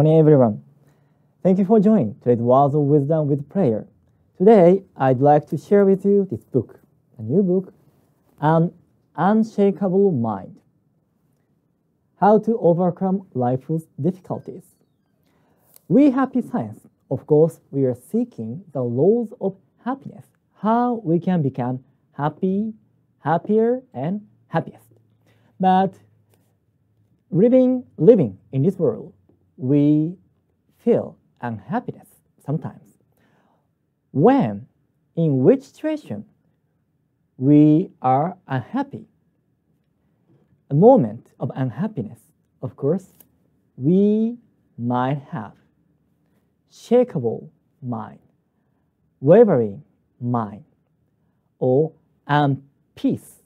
Morning, everyone. Thank you for joining today's Words of Wisdom with Prayer. Today, I'd like to share with you this book, a new book, An Unshakable Mind How to Overcome Life's Difficulties. We Happy Science, of course, we are seeking the laws of happiness, how we can become happy, happier, and happiest. But living, living in this world, we feel unhappiness sometimes. When, in which situation we are unhappy, a moment of unhappiness, of course, we might have shakable mind, wavering mind, or unpeace,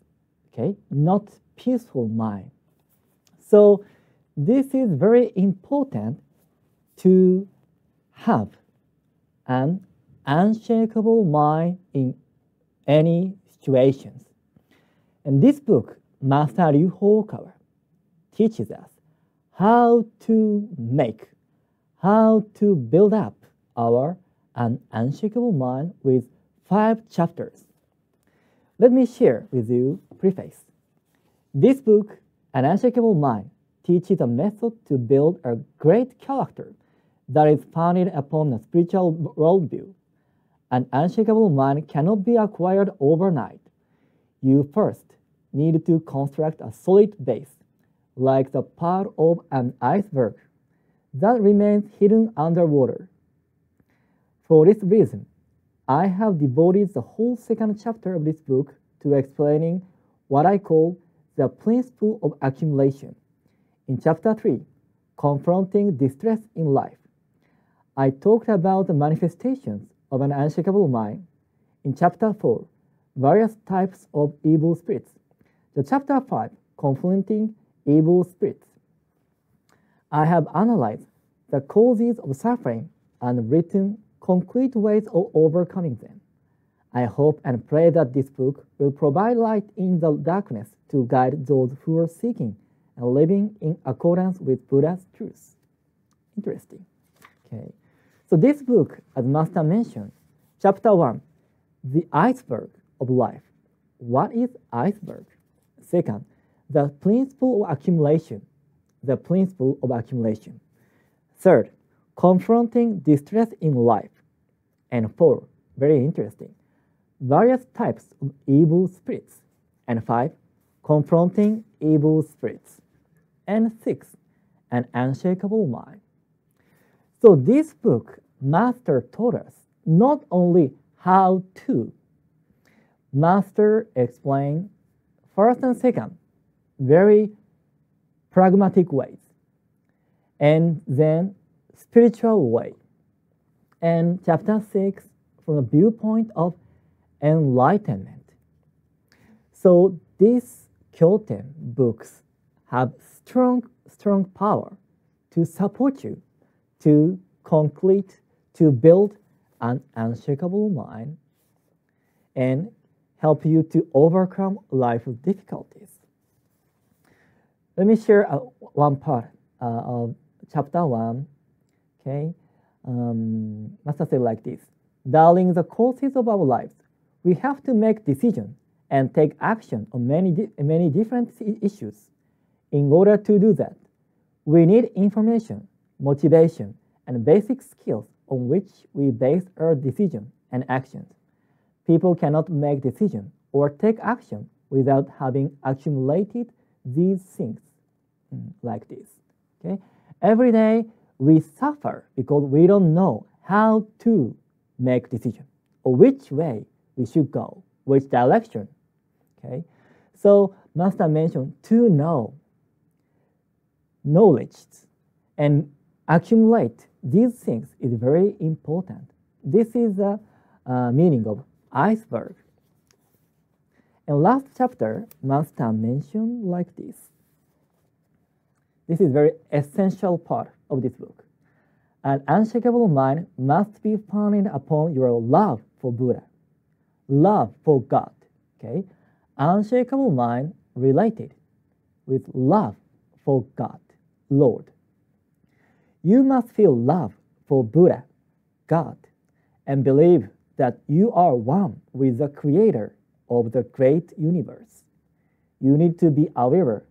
okay, not peaceful mind. So this is very important to have an unshakable mind in any situations. And this book, Master Ryuho Okawa, teaches us how to make, how to build up our an unshakable mind with five chapters. Let me share with you preface. This book, An Unshakable Mind, teaches a method to build a great character that is founded upon a spiritual worldview. An unshakable mind cannot be acquired overnight. You first need to construct a solid base, like the part of an iceberg that remains hidden underwater. For this reason, I have devoted the whole second chapter of this book to explaining what I call the principle of accumulation. In chapter 3, Confronting Distress in Life, I talked about the manifestations of an unshakable mind. In chapter 4, various types of evil spirits. The chapter 5, Confronting Evil Spirits. I have analyzed the causes of suffering and written concrete ways of overcoming them. I hope and pray that this book will provide light in the darkness to guide those who are seeking and living in accordance with Buddha's truths. Interesting. Okay. So this book, as Master mentioned, chapter 1, the iceberg of life. What is iceberg? Second, the principle of accumulation. The principle of accumulation. Third, confronting distress in life. And four, very interesting, various types of evil spirits. And five, confronting evil spirits. And six, an unshakable mind. So this book, Master taught us not only how to, Master explained first and second, very pragmatic ways, and then spiritual way. And chapter 6 from the viewpoint of enlightenment. So these Kyoten books have strong, strong power to support you to complete, to build an unshakable mind and help you to overcome life's difficulties. Let me share uh, one part uh, of chapter 1. Okay, um, Master said like this Darling, the courses of our lives, we have to make decisions and take action on many, di many different issues. In order to do that, we need information, motivation, and basic skills on which we base our decision and actions. People cannot make decisions or take action without having accumulated these things mm, like this. Okay? Every day we suffer because we don't know how to make decision or which way we should go, which direction. Okay? So Master mentioned to know knowledge and accumulate these things is very important. This is the uh, meaning of iceberg. In last chapter, Master mentioned like this. This is very essential part of this book. An unshakable mind must be founded upon your love for Buddha, love for God. Okay, unshakable mind related with love for God, Lord. You must feel love for Buddha, God, and believe that you are one with the creator of the great universe. You need to be aware,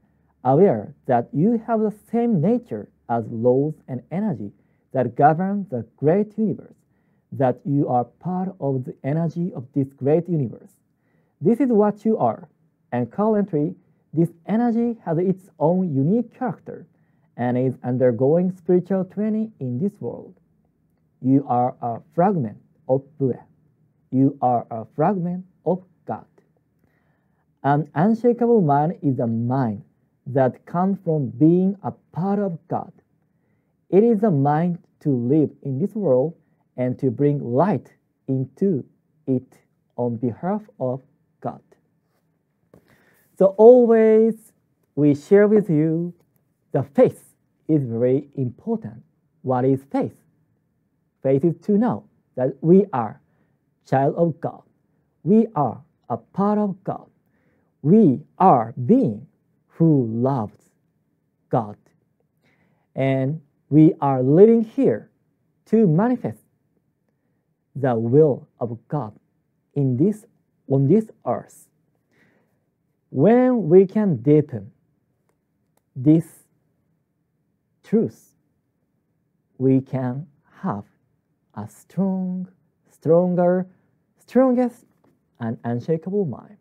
aware that you have the same nature as laws and energy that govern the great universe, that you are part of the energy of this great universe. This is what you are, and currently, this energy has its own unique character and is undergoing spiritual training in this world. You are a fragment of Buddha. You are a fragment of God. An unshakable mind is a mind that comes from being a part of God. It is a mind to live in this world and to bring light into it on behalf of God. So always we share with you the faith is very important. What is faith? Faith is to know that we are child of God. We are a part of God. We are being who loves God. And we are living here to manifest the will of God in this on this earth. When we can deepen this truth, we can have a strong, stronger, strongest, and unshakable mind.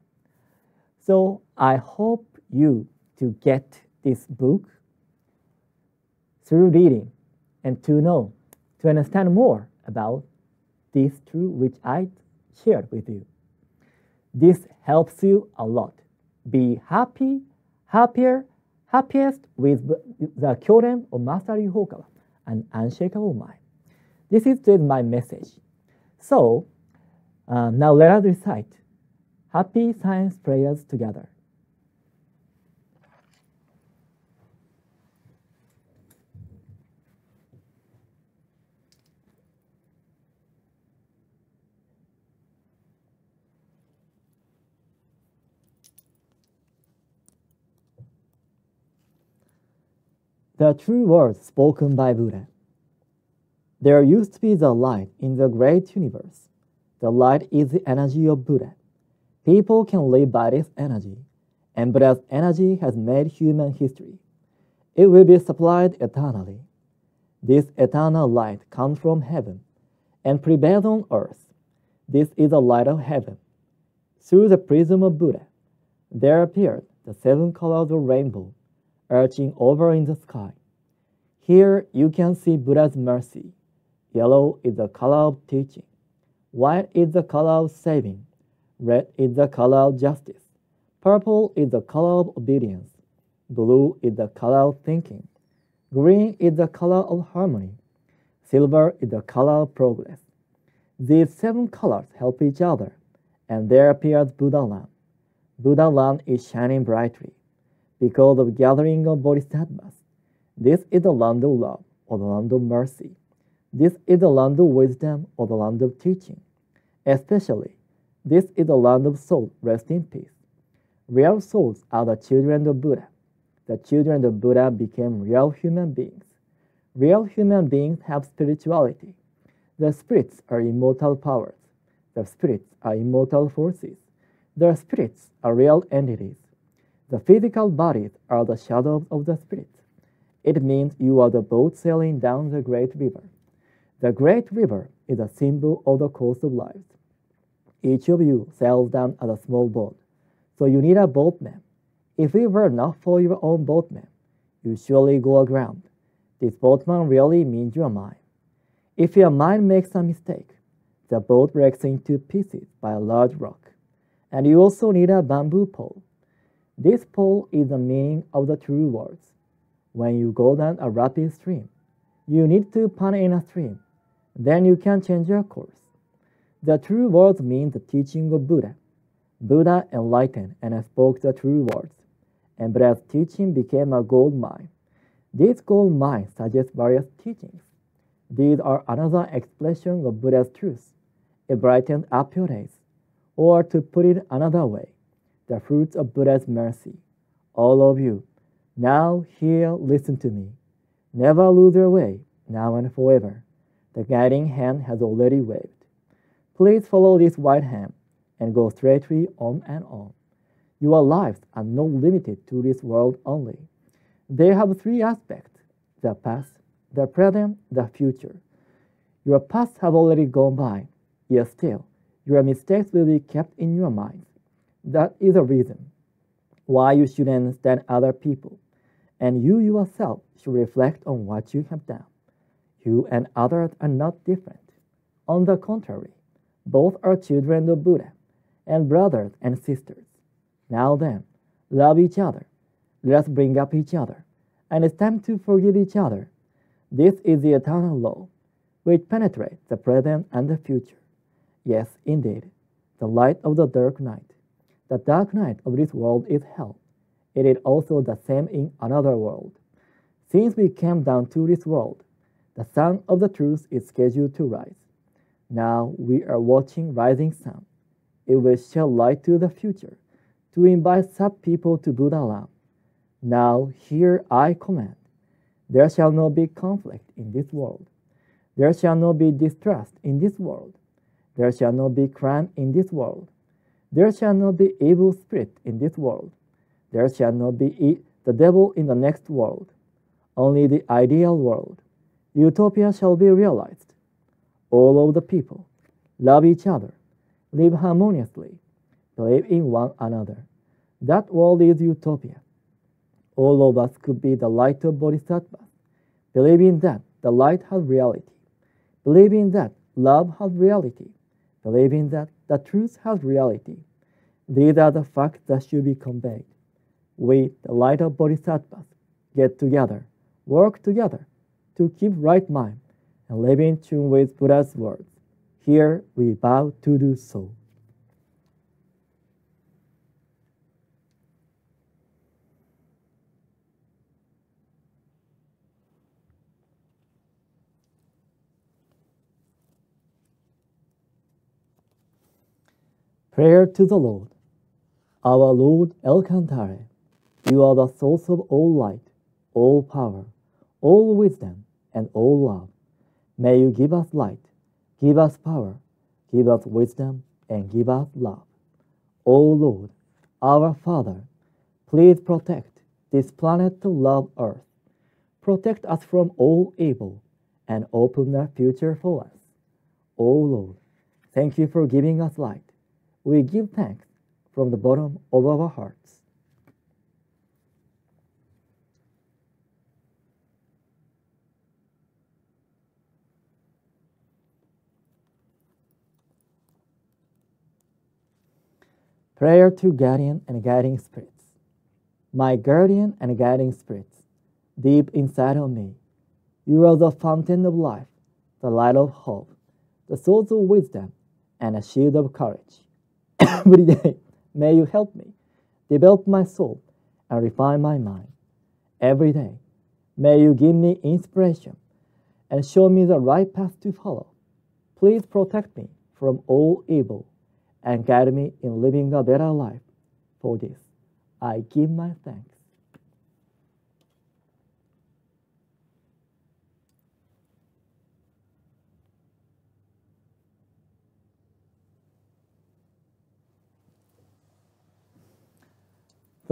So I hope you to get this book through reading and to know, to understand more about this truth which I shared with you. This helps you a lot. Be happy, happier, happiest with the Kyoten of Master Ryu an unshakable mind. This is my message. So uh, now let us recite happy science prayers together. The true words spoken by Buddha. There used to be the light in the great universe. The light is the energy of Buddha. People can live by this energy, and Buddha's energy has made human history. It will be supplied eternally. This eternal light comes from heaven and prevails on earth. This is the light of heaven. Through the prism of Buddha, there appeared the seven colors of rainbow arching over in the sky. Here you can see Buddha's mercy. Yellow is the color of teaching. White is the color of saving. Red is the color of justice. Purple is the color of obedience. Blue is the color of thinking. Green is the color of harmony. Silver is the color of progress. These seven colors help each other, and there appears Buddha land. Buddha land is shining brightly because of gathering of bodhisattvas. This is the land of love, or the land of mercy. This is the land of wisdom, or the land of teaching. Especially, this is the land of soul, rest in peace. Real souls are the children of Buddha. The children of Buddha became real human beings. Real human beings have spirituality. The spirits are immortal powers. The spirits are immortal forces. The spirits are real entities. The physical bodies are the shadows of the spirit. It means you are the boat sailing down the great river. The great river is a symbol of the course of life. Each of you sails down as a small boat, so you need a boatman. If it were not for your own boatman, you surely go aground. This boatman really means your mind. If your mind makes a mistake, the boat breaks into pieces by a large rock. And you also need a bamboo pole. This pole is the meaning of the true words. When you go down a rapid stream, you need to pan in a stream. Then you can change your course. The true words mean the teaching of Buddha. Buddha enlightened and spoke the true words, and Buddha's teaching became a gold mine. This gold mine suggests various teachings. These are another expression of Buddha's truth. It brightens up your days. Or to put it another way, the fruits of Buddha's mercy. All of you, now here listen to me. Never lose your way, now and forever. The guiding hand has already waved. Please follow this white hand and go straightly on and on. Your lives are not limited to this world only. They have three aspects the past, the present, the future. Your past have already gone by, yet still, your mistakes will be kept in your mind. That is the reason why you should understand other people, and you yourself should reflect on what you have done. You and others are not different. On the contrary, both are children of Buddha and brothers and sisters. Now then, love each other. Let us bring up each other, and it's time to forgive each other. This is the eternal law, which penetrates the present and the future. Yes, indeed, the light of the dark night. The dark night of this world is hell. It is also the same in another world. Since we came down to this world, the sun of the truth is scheduled to rise. Now we are watching rising sun. It will shed light to the future to invite sub people to Buddha land. Now here I command. There shall not be conflict in this world. There shall not be distrust in this world. There shall not be crime in this world. There shall not be evil spirit in this world. There shall not be the devil in the next world. Only the ideal world. Utopia shall be realized. All of the people love each other, live harmoniously, believe in one another. That world is utopia. All of us could be the light of Bodhisattvas. Believing that the light has reality. Believing that love has reality. Believing that the truth has reality. These are the facts that should be conveyed. We, the light of Bodhisattvas, get together, work together to keep right mind and live in tune with Buddha's words. Here we bow to do so. Prayer to the Lord. Our Lord El Cantare, you are the source of all light, all power, all wisdom, and all love. May you give us light, give us power, give us wisdom, and give us love. O Lord, our Father, please protect this planet to love earth. Protect us from all evil and open a future for us. O Lord, thank you for giving us light. We give thanks from the bottom of our hearts. Prayer to Guardian and Guiding Spirits. My guardian and guiding spirits, deep inside of me, you are the fountain of life, the light of hope, the source of wisdom, and a shield of courage. Every day, may you help me develop my soul and refine my mind. Every day, may you give me inspiration and show me the right path to follow. Please protect me from all evil and guide me in living a better life. For this, I give my thanks.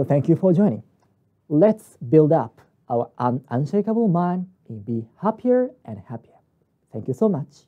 So thank you for joining. Let's build up our un unshakable mind and be happier and happier. Thank you so much.